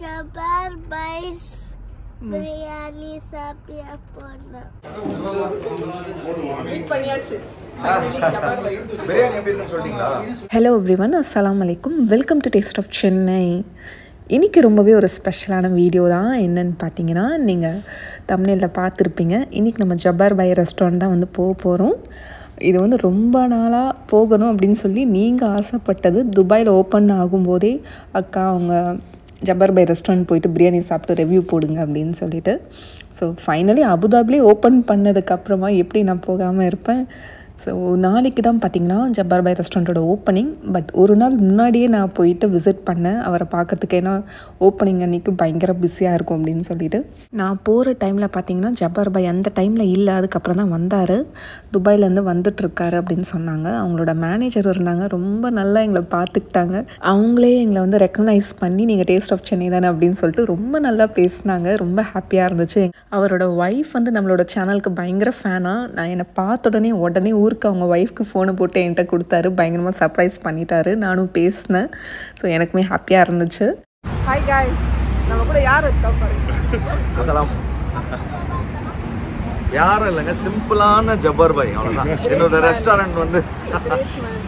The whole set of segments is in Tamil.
ஜபார் பைஸ் பிரியாணி சாப்பிட போனோம் ஹலோ எவ்ரிவன் அஸ்ஸலாமு அலைக்கும் welcome to taste of Chennai இன்றைக்கி ரொம்பவே ஒரு ஸ்பெஷலான வீடியோ தான். என்னன்னு பார்த்தீங்கன்னா நீங்கள் தமிழில் பார்த்துருப்பீங்க. இன்றைக்கி நம்ம ஜப்பார் பாய் ரெஸ்டாரண்ட் தான் வந்து போக போகிறோம் இது வந்து ரொம்ப நாளாக போகணும் அப்படின்னு சொல்லி நீங்கள் ஆசைப்பட்டது துபாயில் ஓப்பன் ஆகும்போதே அக்கா அவங்க ஜப்பர் பை ரெஸ்டாரண்ட் போயிட்டு பிரியாணி சாப்பிட்டு ரிவ்யூ போடுங்க அப்படின்னு சொல்லிட்டு. ஸோ ஃபைனலி அபுதாபிலே ஓப்பன் பண்ணதுக்கப்புறமா எப்படி நான் போகாமல் இருப்பேன்? ஸோ நாளைக்கு தான் பார்த்தீங்கன்னா ஜப்பார் பாய் ரெஸ்டாரண்ட்டோட ஓப்பனிங் பட் ஒரு நாள் முன்னாடியே நான் போயிட்டு விசிட் பண்ணேன். அவரை பார்க்குறதுக்கு ஏன்னா ஓப்பனிங் அன்றைக்கி பயங்கர பிஸியாக இருக்கும் அப்படின்னு சொல்லிட்டு. நான் போகிற டைமில் பார்த்தீங்கன்னா ஜப்பார் பாய் அந்த டைமில் இல்லை. அதுக்கப்புறம் தான் வந்தார். துபாயிலேருந்து வந்துட்டுருக்காரு அப்படின்னு சொன்னாங்க. அவங்களோட மேனேஜர் இருந்தாங்க. ரொம்ப நல்லா எங்களை பார்த்துக்கிட்டாங்க. அவங்களே எங்களை வந்து ரெக்கக்னைஸ் பண்ணி நீங்கள் டேஸ்ட் ஆஃப் சென்னை தானே? அப்படின்னு சொல்லிட்டு ரொம்ப நல்லா பேசினாங்க. ரொம்ப ஹாப்பியாக இருந்துச்சு. அவரோட ஒய்ஃப் வந்து நம்மளோட சேனலுக்கு பயங்கர ஃபேனாக நான் என்னை பார்த்த உடனே உடனே ஊருக்கு அவங்க ஒய்ஃப்க்கு ஃபோனை போட்டு என்கிட்ட கொடுத்தாரு. பயங்கரமாக சர்ப்ரைஸ் பண்ணிட்டாரு. நானும் பேசினேன். ஸோ எனக்குமே ஹாப்பியாக இருந்துச்சு. ஹாய் காய்ஸ் நம்ம கூட யார் இருக்கா பாருங்க. சலாம் யாரும் இல்லைங்க. சிம்பிளான ஜப்பர் பாய். அவ்வளோதான் என்னோட ரெஸ்டாரண்ட் வந்து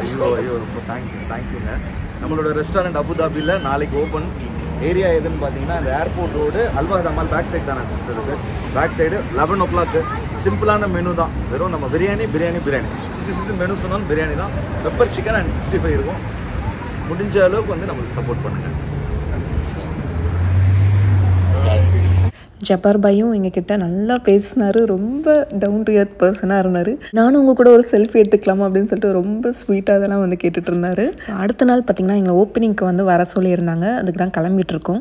ஐயோ ஐயோ ரொம்ப தேங்க்யூ தேங்க்யூங்க நம்மளோட ரெஸ்டாரண்ட் அபுதாபியில் நாளைக்கு ஓப்பன் ஏரியா எதுன்னு பார்த்தீங்கன்னா இந்த ஏர்போர்ட் ரோடு அல்வா தமால் பேக் சைடு தானே சிஸ்டருக்கு back side eleven o'clock சிம்பிளான மெனு தான். வெறும் நம்ம பிரியாணி பிரியாணி பிரியாணி. சுற்றி சுற்றி மெனு சொன்னாலும் பிரியாணி தான். Pepper chicken and sixty five இருக்கும். முடிஞ்ச அளவுக்கு வந்து நம்மளுக்கு சப்போர்ட் பண்ணுங்கள் ஜப்பார் பாயும் எங்ககிட்ட நல்லா பேசினார். ரொம்ப டவுன் டு எர்த் பர்சனாக இருந்தார். நானும் உங்கள் கூட ஒரு செல்ஃபி எடுத்துக்கலாமா அப்படின்னு சொல்லிட்டு ரொம்ப ஸ்வீட்டாக அதெல்லாம் வந்து கேட்டுட்டு இருந்தாரு. அடுத்த நாள் பார்த்திங்கன்னா எங்களை ஓப்பனிங்க்கு வந்து வர சொல்லியிருந்தாங்க. அதுக்கு தான் கிளம்பிட்டு இருக்கோம்.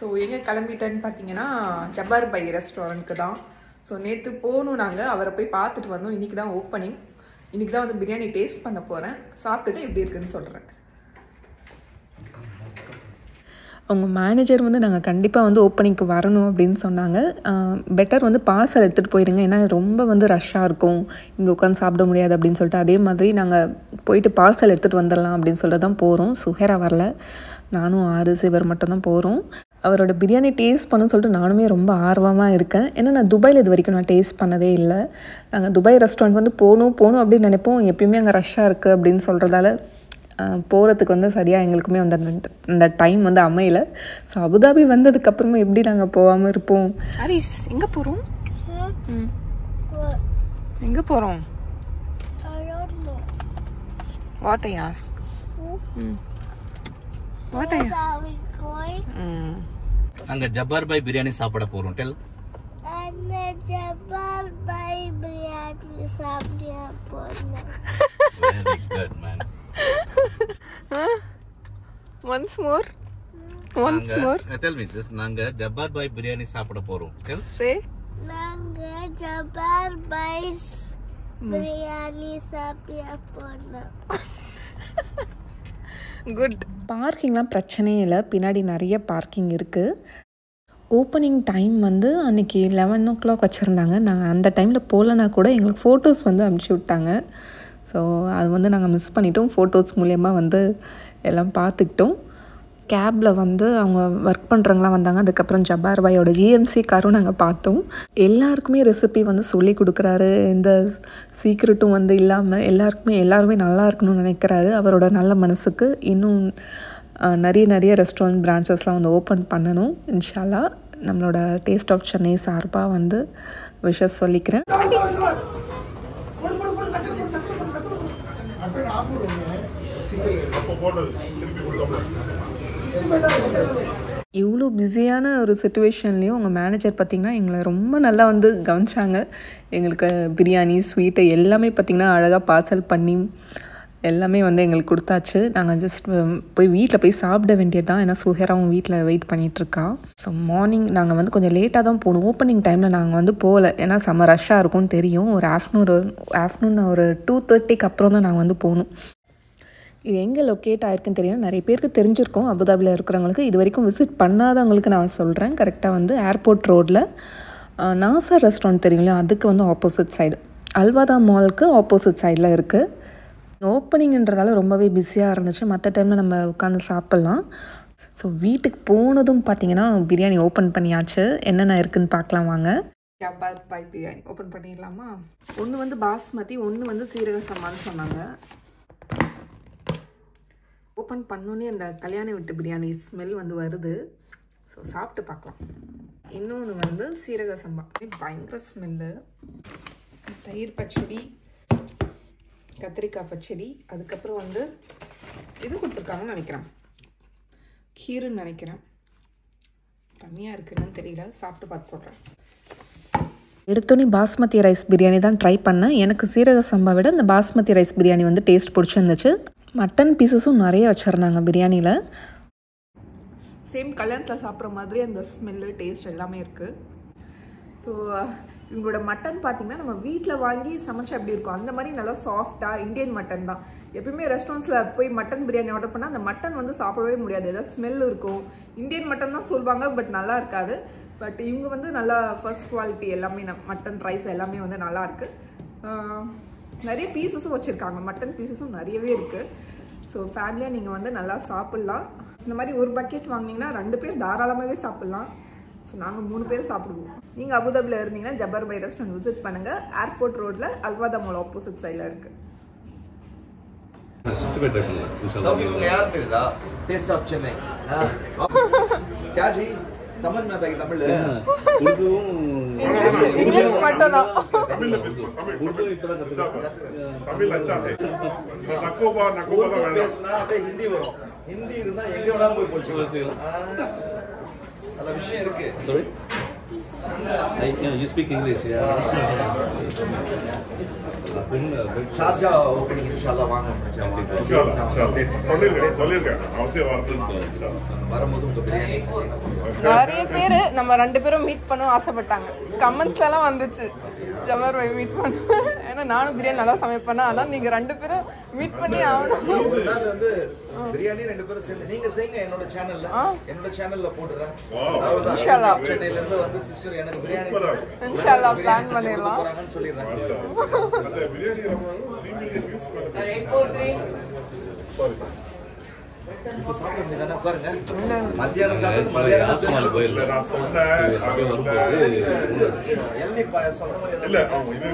ஸோ எங்கே கிளம்பிட்டேன்னு பார்த்தீங்கன்னா ஜப்பார் பை ரெஸ்டாரண்ட்க்கு தான். ஸோ நேற்று போகணும் நாங்கள் அவரை போய் பார்த்துட்டு வந்தோம். இன்றைக்கி தான் ஓப்பனிங் இன்றைக்கி தான் வந்து பிரியாணி டேஸ்ட் பண்ண போகிறேன் சாப்பிட்டுட்டு எப்படி இருக்குன்னு சொல்கிறேன் அவங்க மேனேஜர் வந்து நாங்கள் கண்டிப்பாக வந்து ஓப்பனிங்க்கு வரணும் அப்படின்னு சொன்னாங்க. பெட்டர் வந்து பார்சல் எடுத்துகிட்டு போயிருங்க. ஏன்னா ரொம்ப வந்து ரஷ்ஷாக இருக்கும். இங்கே உட்காந்து சாப்பிட முடியாது அப்படின்னு சொல்லிட்டு அதே மாதிரி நாங்கள் போயிட்டு பார்சல் எடுத்துகிட்டு வந்துடலாம் அப்படின்னு சொல்லிட்டு தான் போகிறோம் சுஹேரா வரல. நானும் ஆறு சிவர் மட்டும்தான் போகிறோம் அவரோட பிரியாணி டேஸ்ட் பண்ணணும்னு சொல்லிட்டு நானுமே ரொம்ப ஆர்வமாக இருக்கேன். ஏன்னா நான் துபாயில் இது வரைக்கும் நான் டேஸ்ட் பண்ணதே இல்லை. நாங்கள் துபாய் ரெஸ்டாரண்ட் வந்து போகணும் போகணும் அப்படின்னு நினைப்போம். எப்பயுமே அங்கே ரஷ்ஷாக இருக்குது அப்படின்னு சொல்கிறதால போகிறதுக்கு வந்து சரியாக எங்களுக்குமே வந்து அந்த அந்த டைம் வந்து அமையல. ஸோ அபுதாபி வந்ததுக்கப்புறமா எப்படி நாங்கள் போகாமல் இருப்போம்? ஹரிஸ் எங்கே போகிறோம் எங்கே போகிறோம். வாட்டையாஸ் we? going? அங்க ஜப்பார் பாய் பிரியாணி சாப்பிட போறோம். டெல் And ஜபார் பை பிரியாணி சாப்பிட போனோம் very good man once more once more tell me this நாங்க ஜப்பார் பாய் பிரியாணி சாப்பிட போறோம். டெல் சே நாங்க ஜபார் பைஸ் பிரியாணி சாப்பிட போனோம் குட் பார்க்கிங்லாம் பிரச்சனையே இல்லை. பின்னாடி நிறைய பார்க்கிங் இருக்குது ஓப்பனிங் டைம் வந்து அன்றைக்கி லெவன் ஓ கிளாக் வச்சுருந்தாங்க. நாங்கள் அந்த டைமில் போகலனா கூட எங்களுக்கு ஃபோட்டோஸ் வந்து அனுப்பிச்சி விட்டாங்க. ஸோ அது வந்து நாங்கள் மிஸ் பண்ணிட்டோம். ஃபோட்டோஸ் மூலயமா வந்து எல்லாம் பார்த்துக்கிட்டோம். கேபில் வந்து அவங்க ஒர்க் பண்ணுறவங்களாம் வந்தாங்க. அதுக்கப்புறம் ஜப்பார் பாயோட ஜிஎம்சி காரும் நாங்கள் பார்த்தோம். எல்லாருக்குமே ரெசிபி வந்து சொல்லி கொடுக்குறாரு. எந்த சீக்ரெட்டும் வந்து இல்லாமல் எல்லாருக்குமே எல்லாருமே நல்லா இருக்கணும்னு நினைக்கிறாரு. அவரோட நல்ல மனசுக்கு இன்னும் நிறைய நிறைய ரெஸ்டாரண்ட் பிரான்ச்சஸ்லாம் வந்து ஓப்பன் பண்ணணும். இன்ஷாலா நம்மளோட டேஸ்ட் ஆஃப் சென்னை சார்பாக வந்து விஷஸ் சொல்லிக்கிறேன். இவ்வளோ பிஸியான ஒரு சுச்சுவேஷன்லேயும் உங்கள் மேனேஜர் பார்த்திங்கன்னா எங்களை ரொம்ப நல்லா வந்து கவனிச்சாங்க. எங்களுக்கு பிரியாணி ஸ்வீட்டு எல்லாமே பார்த்திங்கன்னா அழகாக பார்சல் பண்ணி எல்லாமே வந்து எங்களுக்கு கொடுத்தாச்சு. நாங்கள் ஜஸ்ட் போய் வீட்டில் போய் சாப்பிட வேண்டியது தான் ஏன்னா சுகராகவும் வீட்டில் வெயிட் பண்ணிகிட்ருக்கா ஸோ மார்னிங் நாங்கள் வந்து கொஞ்சம் லேட்டாக தான் போகணும் ஓப்பனிங் டைமில் நாங்கள் வந்து போகல. ஏன்னா செம்ம ரஷ்ஷாக இருக்கும்னு தெரியும். ஒரு ஆஃப்டர்நூன் ஆஃப்டர்நூன் ஒரு டூ தேர்ட்டிக்கு அப்புறம் தான் நாங்கள் வந்து போகணும் இது எங்கே லொக்கேட் ஆயிருக்குன்னு தெரியும் நிறைய பேருக்கு தெரிஞ்சிருக்கும். அபுதாபியில் இருக்கிறவங்களுக்கு இது வரைக்கும் விசிட் பண்ணாதவங்களுக்கு நான் சொல்கிறேன் கரெக்டாக வந்து ஏர்போர்ட் ரோட்டில் நாசா ரெஸ்டாரண்ட் தெரியும் இல்லையா? அதுக்கு வந்து ஆப்போசிட் சைடு அல்வாதா மாலுக்கு ஆப்போசிட் சைடில் இருக்குது ஓப்பனிங்கன்றதால ரொம்பவே பிஸியாக இருந்துச்சு. மற்ற டைமில் நம்ம உட்காந்து சாப்பிட்லாம். ஸோ வீட்டுக்கு போனதும் பார்த்தீங்கன்னா பிரியாணி ஓப்பன் பண்ணியாச்சு. என்னென்ன இருக்குன்னு பார்க்கலாம் வாங்க. பாய் பிரியாணி. ஓப்பன் பண்ணிடலாமா? ஒன்று வந்து பாஸ்மதி ஒன்று வந்து சீரக சம்பான்னு சொன்னாங்க. ஓப்பன் பண்ணோன்னே அந்த கல்யாண வீட்டு பிரியாணி ஸ்மெல் வந்து வருது. ஸோ சாப்பிட்டு பார்க்கலாம். இன்னொன்று வந்து சீரக சம்பா. பயங்கர ஸ்மெல்லு தயிர் பச்சடி கத்திரிக்காய் பச்சடி அதுக்கப்புறம் வந்து இது கொடுத்துருக்காங்கன்னு நினைக்கிறேன். கீருன்னு நினைக்கிறேன். கம்மியாக இருக்குன்னு தெரியல. சாப்பிட்டு பார்த்து சொல்கிறேன் எடுத்தோன்னே பாஸ்மதி ரைஸ் பிரியாணி தான் ட்ரை பண்ணேன். எனக்கு சீரக சம்பா விட இந்த பாஸ்மதி ரைஸ் பிரியாணி வந்து டேஸ்ட் பிடிச்சிருந்துச்சு. மட்டன் பீசஸும் நிறைய வச்சுருந்தாங்க பிரியாணியில். சேம் கல்யாணத்தில் சாப்பிட்ற மாதிரி அந்த ஸ்மெல்லு டேஸ்ட் எல்லாமே இருக்குது ஸோ இவங்களோட மட்டன் பார்த்தீங்கன்னா நம்ம வீட்டில் வாங்கி சமைச்சா எப்படி இருக்கும்? அந்த மாதிரி நல்லா சாஃப்டாக இந்தியன் மட்டன் தான். எப்பயுமே ரெஸ்டாரண்ட்ஸில் போய் மட்டன் பிரியாணி ஆர்டர் பண்ணால் அந்த மட்டன் வந்து சாப்பிடவே முடியாது. ஏதாவது ஸ்மெல் இருக்கும். இந்தியன் மட்டன் தான் சொல்லுவாங்க பட் நல்லா இருக்காது. பட் இவங்க வந்து நல்லா ஃபர்ஸ்ட் குவாலிட்டி எல்லாமே மட்டன் ரைஸ் எல்லாமே வந்து நல்லாயிருக்கு நிறைய பீசஸும் வச்சுருக்காங்க. மட்டன் பீசஸும் நிறையவே இருக்குது ஸோ ஃபேமிலியாக நீங்கள் வந்து நல்லா சாப்பிட்லாம். இந்த மாதிரி ஒரு பக்கெட் வாங்கினீங்கன்னா ரெண்டு பேர் தாராளமாகவே சாப்பிட்லாம். ஸோ நாங்கள் மூணு பேர் சாப்பிடுவோம். நீங்கள் அபுதாபியில் இருந்தீங்கன்னா ஜப்பர் பை ரெஸ்டாரண்ட் விசிட் பண்ணுங்கள் ஏர்போர்ட் ரோட்டில் அல்வாதா மால் ஆப்போசிட் சைடில் இருக்குது ட்ரை சம்மன் மேத்தாக்கு தமிழ். உருதுவும் இங்கிலீஷ் மட்டும் தமிழ்ல பேசுவோம். தமிழ் இப்பதான் தமிழ். அப்படியே ஹிந்தி வரும். ஹிந்தி இருந்தா எங்க வேணாலும் போய் போச்சு நல்ல விஷயம் இருக்கு. Sorry you speak English Sharjah opening இன்ஷால்லா வாங்க நிறைய பேர் நம்ம ரெண்டு பேரும் மீட் பண்ண ஆசைப்பட்டாங்க. கமெண்ட்ஸ் எல்லாம் வந்துச்சு. ஜவர் போய் மீட் பண்ண. ஏன்னா நானும் பிரியாணி நல்லா சமைப்பேனா. ஆனால் நீங்கள் ரெண்டு பேரும் மீட் பண்ணி ஆகணும். பிரியாணி ரெண்டு பேரும் சேர்ந்து. நீங்க செய்யுங்க என்னோட சேனல்ல என்னோட சேனல்ல போட்டுறேன். அவ்வளவுதான். இன்ஷா அல்லாஹ். சென்னையில இருந்து வந்து சிஸ்டர் எனக்கு பிரியாணி இன்ஷா அல்லாஹ் plan பண்ணிடலாம். போறாங்கன்னு சொல்லிடுறேன். அந்த பிரியாணி நம்ம த்ரீ மில்லியன் வியூஸ் இப்போ சாப்பிட வேண்டியதானே? பாருங்க மத்தியானம் சாப்பிட்டு மத்தியானம் நான் சொன்னேன் இல்ல அவங்க இது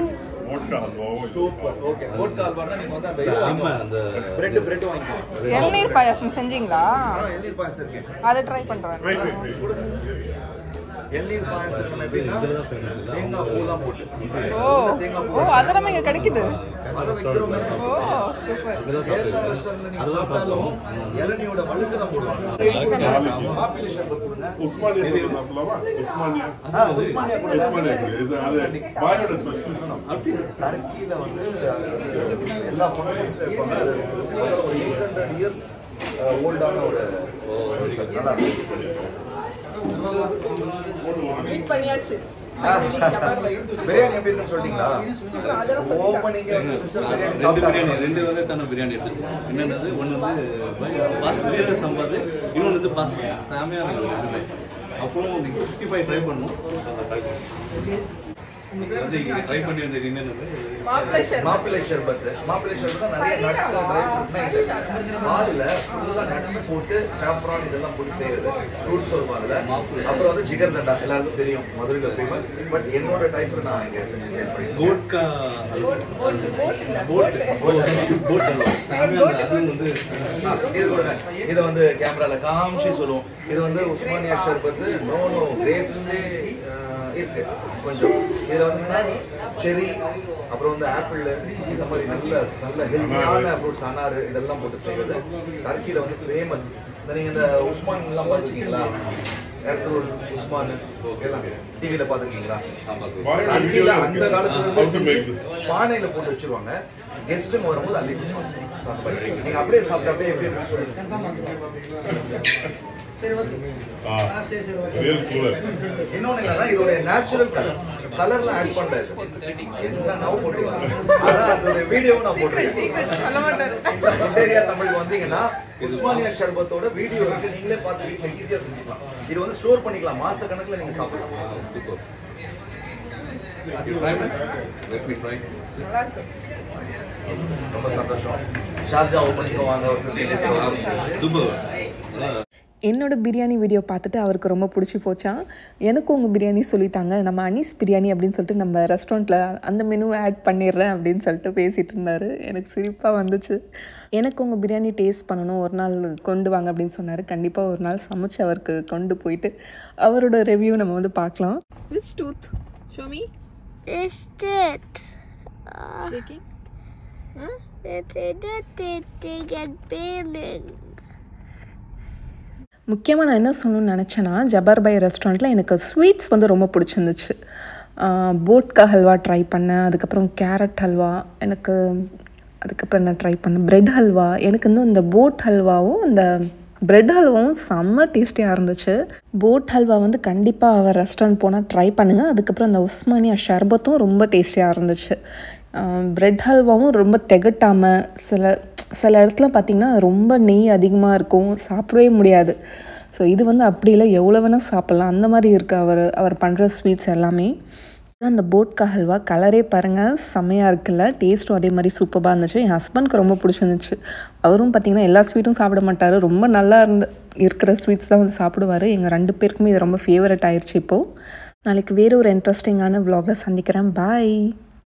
இளநீர் பாயாசம் செஞ்சீங்களா? ஆ, இளநீர் பாயாசம் இருக்கு அதை ட்ரை வெயிட் இளநீர் பாயாசம் எப்படின்னா தேங்காய் பூலாம் போட்டு. ஓ தேங்காய் பூ ஓ அது நம்ம இங்கே கிடைக்குது. அதை வைக்கிறோமே. ஓ சூப்பர். கேரளா ரெஸ்டாரண்ட்ல நீங்க சாப்பிட்டாலும் இளநியோட வழுக்கு தான் போடுவாங்க. மாப்பிள்ளை ஷர்பத் கொடுங்க உஸ்மானியா சாப்பிடலாமா? உஸ்மானியா. ஆ, உஸ்மானியா கூட உஸ்மானியா இது அது பாயோட ஸ்பெஷல் டர்க்கியில வந்து அது வந்து எல்லா ஃபங்க்ஷன்ஸ்ல இருப்பாங்க அது ஒரு எயிட் ஹண்ட்ரட் இயர்ஸ் ஓல்டான ஒரு நல்லா இருக்கும் மீட் பண்ணியாச்சு. பிரியாணி எப்படி இருக்குன்னு சொல்லிட்டீங்களா ஓப்பனிங் வந்து சிஸ்டர் பிரியாணி ரெண்டு சாப்பிட்டாங்க. பிரியாணி ரெண்டு பிரியாணி எடுத்துருக்கோம். என்னென்னது? ஒன்று வந்து பாஸ்மதி சம்பாது இன்னொன்று வந்து பாஸ்மதி ரெசிபி அப்புறம் நீங்கள் சிக்ஸ்டி ஃபைவ் ட்ரை பண்ணணும் ட்ரை பண்ணி வந்தது என்னென்னது? மாப்பிள்ளை ஷர்பத். மாப்பிள்ளை நிறைய நட்ஸ் ட்ரை ஃப்ரூட்னா இல்லை பாலில் ஃபுல்லாக நட்ஸ் போட்டு சாஃப்ரான் இதெல்லாம் போட்டு செய்யறது. ஃப்ரூட்ஸ் அதில் அப்புறம் வந்து ஜிகர் தண்டா. எல்லாருக்கும் தெரியும். மதுரையில் ஃபேமஸ் பட் என்னோட டைப்ல நான் இங்கே செஞ்சு சேல் போட் போட் அது வந்து இது கொடுங்க இதை வந்து கேமரால காமிச்சு சொல்லுவோம். இது வந்து உஸ்மானியா ஷர்பத் நோ நோ கிரேப்ஸே இருக்கு. கொஞ்சம் இதுல வந்து செரி அப்புறம் வந்து ஆப்பிள் இந்த மாதிரி நல்ல நல்ல ஹெல்த்தியான ஃப்ரூட்ஸ் அனாறு இதெல்லாம் போட்டு செய்வது டர்க்கியில வந்து ஃபேமஸ் இந்த நீங்க இந்த உஸ்மான் எல்லாம் பார்த்துருக்கீங்களா? எர்த்ரூல் உஸ்மான் எல்லாம் டிவியில பார்த்துருக்கீங்களா? டர்க்கியில அந்த காலத்துல? பானையில போட்டு வச்சிருவாங்க. கெஸ்ட்டுங்க வரும்போது அள்ளி கொடுப்பாங்க. அந்த. நீங்க அப்படியே சாப்பிட்டு அப்படியே எப்படி சொல்லுங்க. இன்னொன்னு என்னன்னா இதோட நேச்சுரல் கலர் கலர்லாம் ஆட் பண்ணல என்ன நவ் போட்டுருவாங்க ஆனா அதோட வீடியோ நான் போட்டுருக்கேன். தமிழுக்கு வந்தீங்கன்னா உஸ்மானியா ஷர்பத்தோட வீடியோ இருக்கு. நீங்களே பார்த்து வீட்டுல ஈஸியா செஞ்சுக்கலாம். இது வந்து ஸ்டோர் பண்ணிக்கலாம். மாச கணக்குல நீங்க சாப்பிடலாம். சூப்பர் ரொம்ப சந்தோஷம். ஷார்ஜா ஓப்பனிங் வாங்க ஒரு 15 days வாங்க. சூப்பர் என்னோட பிரியாணி வீடியோ பார்த்துட்டு அவருக்கு ரொம்ப பிடிச்சி போச்சான் எனக்கும் உங்கள் பிரியாணி சொல்லித்தாங்க. நம்ம அனீஸ் பிரியாணி அப்படின்னு சொல்லிட்டு நம்ம ரெஸ்டாரண்ட்டில் அந்த மெனு ஆட் பண்ணிடுறேன் அப்படின்னு சொல்லிட்டு பேசிகிட்டு இருந்தார். எனக்கு சிரிப்பாக வந்துச்சு. எனக்கு உங்கள் பிரியாணி டேஸ்ட் பண்ணணும். ஒரு நாள் கொண்டு வாங்க அப்படின்னு சொன்னார். கண்டிப்பாக ஒரு நாள் சமைச்சு அவருக்கு கொண்டு போயிட்டு அவரோட ரிவ்யூ நம்ம வந்து பார்க்கலாம். Which tooth show me it. irritating and paining. முக்கியமாக நான் என்ன சொல்லணும்னு நினச்சேன்னா ஜபார் பை ரெஸ்டாரண்ட்டில் எனக்கு ஸ்வீட்ஸ் வந்து ரொம்ப பிடிச்சிருந்துச்சு. போட்கா ஹல்வா ட்ரை பண்ணேன். அதுக்கப்புறம் கேரட் ஹல்வா எனக்கு அதுக்கப்புறம் நான் ட்ரை பண்ணேன்? ப்ரெட் ஹல்வா எனக்கு வந்து இந்த போட் ஹல்வாவும் இந்த ப்ரெட் ஹல்வாவும் செம்ம டேஸ்டியாக இருந்துச்சு. போட் ஹல்வா வந்து கண்டிப்பாக அவர் ரெஸ்டாரண்ட் போனால் ட்ரை பண்ணுங்கள் அதுக்கப்புறம் அந்த உஸ்மானியா ஷர்பத்தும் ரொம்ப டேஸ்டியாக இருந்துச்சு. பிரெட் ஹல்வாவும் ரொம்ப திகட்டாமல் சில சில இடத்துல பார்த்திங்கன்னா ரொம்ப நெய் அதிகமாக இருக்கும் சாப்பிடவே முடியாது. ஸோ இது வந்து அப்படி இல்லை எவ்வளோ வேணால் சாப்பிட்லாம். அந்த மாதிரி இருக்குது அவர் அவர் பண்ணுற ஸ்வீட்ஸ் எல்லாமே. அந்த போட்கா ஹல்வா கலரே பாருங்கள் செம்மையாக இருக்குல்ல. டேஸ்ட்டும் அதே மாதிரி சூப்பராக இருந்துச்சு. என் ஹஸ்பண்ட்க்கு ரொம்ப பிடிச்சிருந்துச்சு. அவரும் பார்த்திங்கன்னா எல்லா ஸ்வீட்டும் சாப்பிட மாட்டார். ரொம்ப நல்லா இருந்த இருக்கிற ஸ்வீட்ஸ் தான் வந்து சாப்பிடுவார். எங்கள் ரெண்டு பேருக்குமே இது ரொம்ப ஃபேவரட் ஆயிடுச்சு இப்போது நாளைக்கு வேறு ஒரு இன்ட்ரெஸ்டிங்கான vlogல சந்திக்கிறேன். பாய்